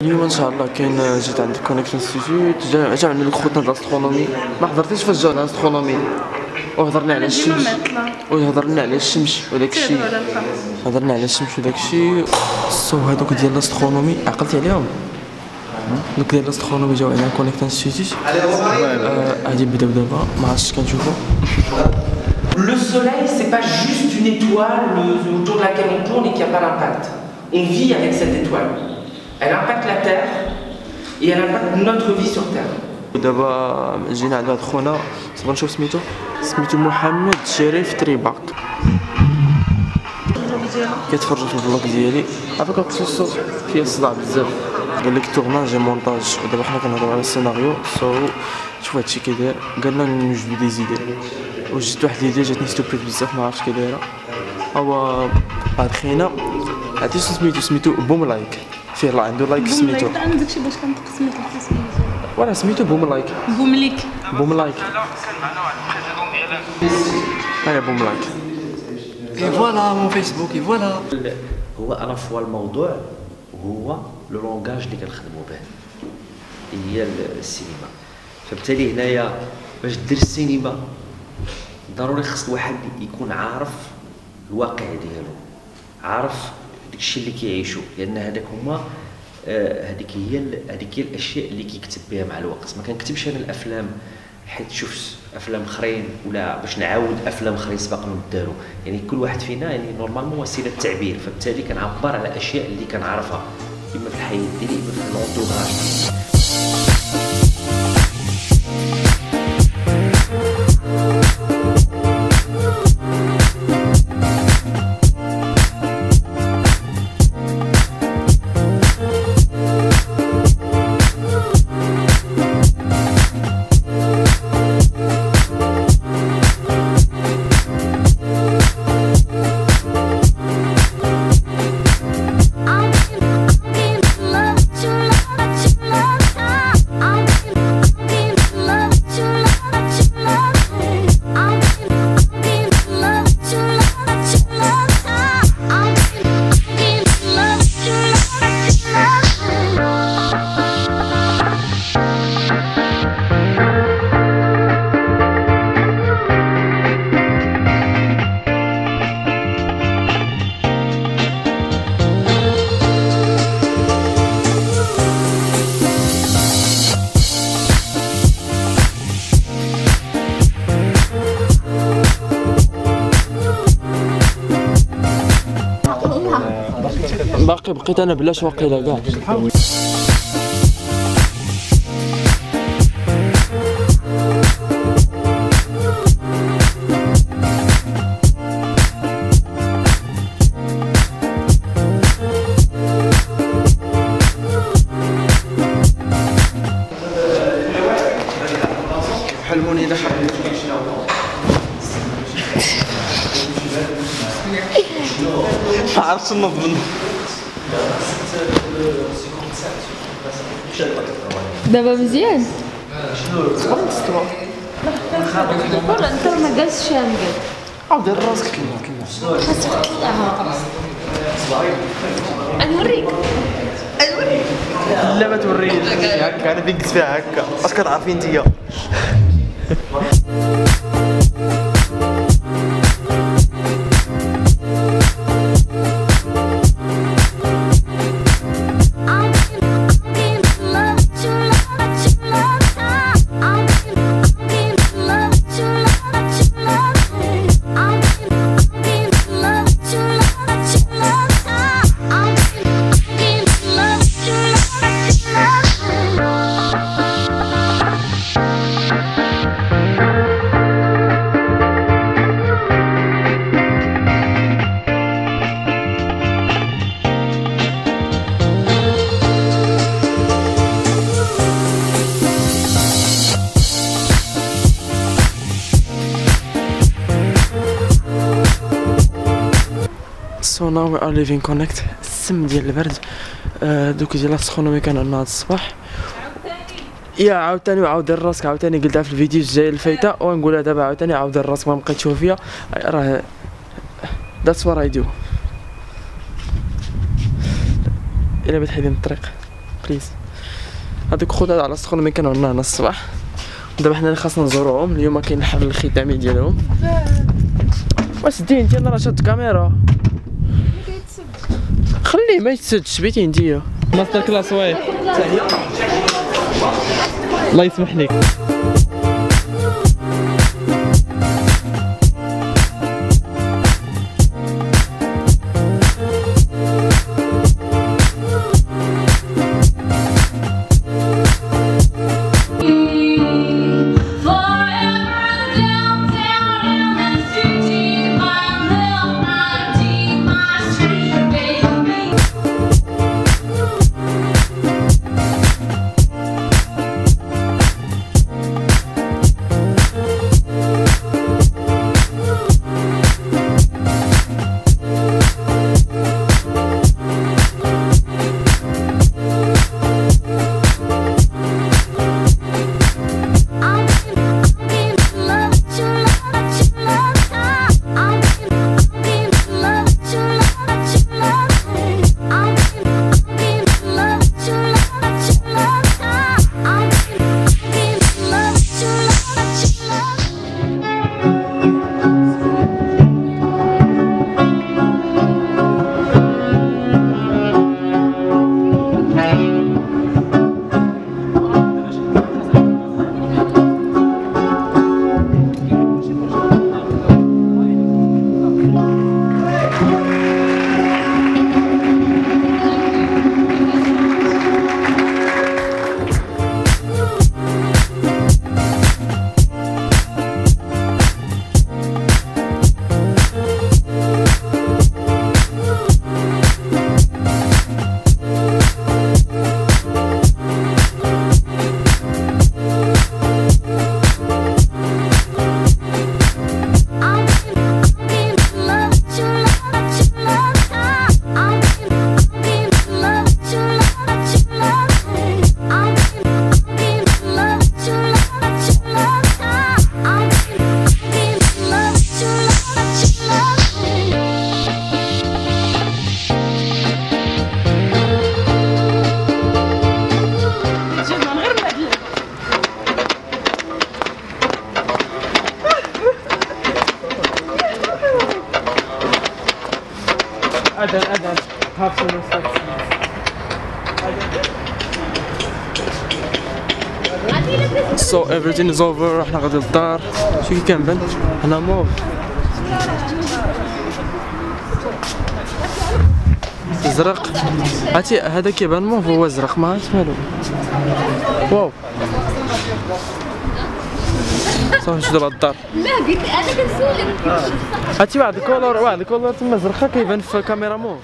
اليوم ان شاء الله كاين جيت عند كونيكت انستيتيوت جا جا عندنا خوتنا الاسترونومي ما حضرتيش فاش جا الاسترونومي وهضرنا على الشمس وهضرنا على الشمس وداك الشيء هضرنا على الشمس وداك الشيء سو هذوك ديال الاسترونومي عقلتي عليهم دوك ديال الاسترونومي جاو عندنا كونيكت انستيتيوت غادي نبداو دابا ما عرفتش كنشوفو Le soleil, c'est pas juste une étoile euh, autour de laquelle on tourne et qui n'a pas d'impact. On vit avec cette étoile. Elle impacte la Terre et elle impacte notre vie sur Terre. دابا جينا عند هاد خونا صبر نشوف سميتو. سميتو محمد شريف تريباك. كيتفرج في ال vlog ديالي. عافاك قلت الصوت فيها صداع بزاف قال لك tournage montage ودابا حنا كنهضرو على السيناريو. so شوف هادشي كي داير. قالنا نوجدو des idées وجدت واحد l'idée جاتني stupid بزاف ما عرفتش كي دايرة. هو هاد خينا. عرفتي شنو سميتو؟ سميتو بوم لايك. فيه لا عنده لايك. سميتو عندك شي باش كنطق سميتو ولا سميتو بوم لايك. بومليك بوم لايك. هيا بوم لايك. Et voilà mon Facebook, et voilà. هو أنا فوا الموضوع هو لو لونغاج اللي كنخدموا به. هي السينما فبالتالي هنايا باش دير السينما ضروري خص الواحد يكون عارف الواقع ديالو. عارف داكشي اللي كيعيشو لأن هذاك هما آه، هذيك هي ال- هذيك هي الأشياء اللي كيكتب بها مع الوقت. ما كنكتبش أنا الأفلام حيت شفت أفلام أخرين ولا باش نعاود أفلام أخرين سبقهم داروا يعني كل واحد فينا يعني normalement وسيلة تعبير فبالتالي كنعبر على أشياء اللي كنعرفها. إما في الحياة ديالي إما في l'entourage بقيت أنا بلاش واقيلا كاع ما عرفتش نظن دابا مزيان؟ والله انت ما جالس شامل عاود دير راسك كلمه خاصك تطلعها نوريك لا ما تورينيش هكا أنا فين قلت فيها هكا. اش كتعرفي انتيا سو ناو وي ار ليفين كونكت السم ديال البرد دوك ديال السخونومي كان عندنا هاد الصباح يا عاوتاني دير راسك عاوتاني قلتها في الفيديو الجاي الفايته ونقولها دابا عاوتاني عاود راسك ما بقيت تشوف فيا راه ذاتس وات اي دو الا بغيت حيدين الطريق بليز هذوك خوت على الاسترونومي كانوا عندنا هنا الصباح دابا حنا اللي خاصنا نزوروهم اليوم كاين الحفل الختامي ديالهم واسدي انت أنا راه شاد كاميرا خليه ما يتسدش بيتي انتيا ماستر كلاس واي. الله يسمح لك. اذن اذن هاف so everything is over إحنا غادي للدار. شو كي كنبان هنا موف ازرق هاتي هذا كيبان موف هو ازرق ما عرفت مالو. واو. صافي نمشيو دابا للدار لا قلت أنا كنسولك هاتي واحد ال couleur واحد ال couleur تما زرقا كيبان في كاميرا موف